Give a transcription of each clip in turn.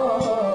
Oh.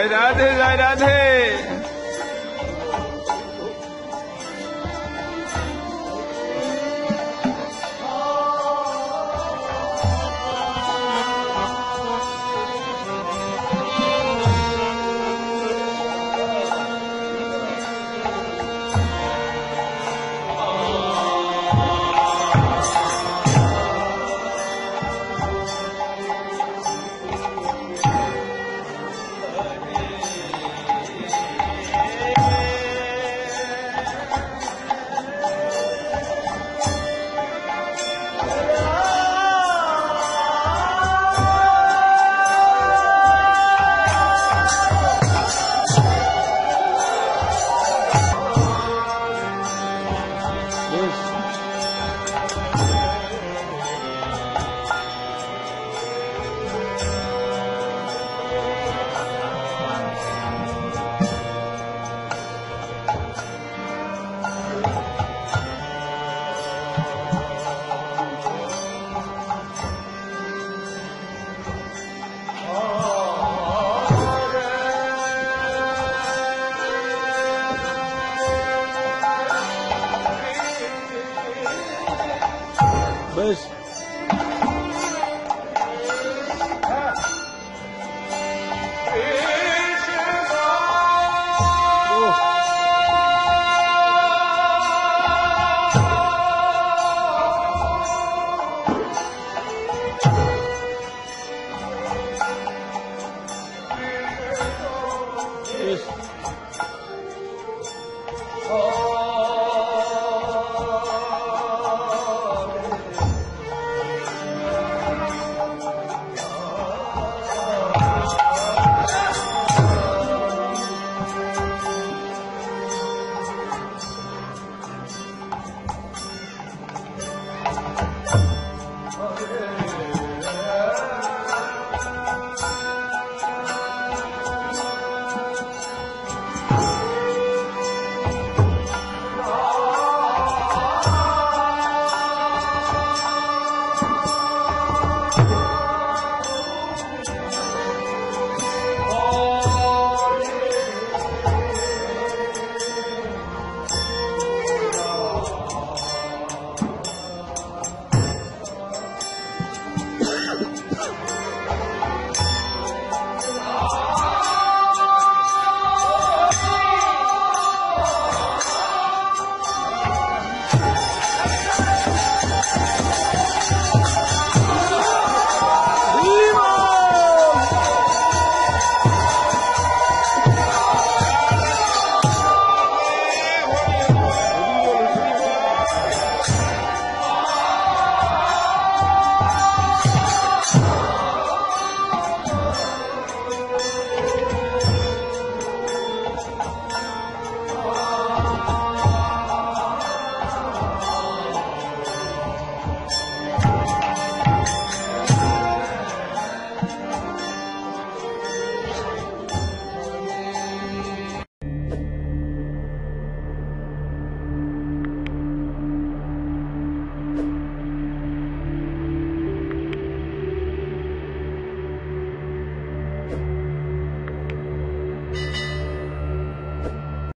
Jai Radhe, Jai Radhe.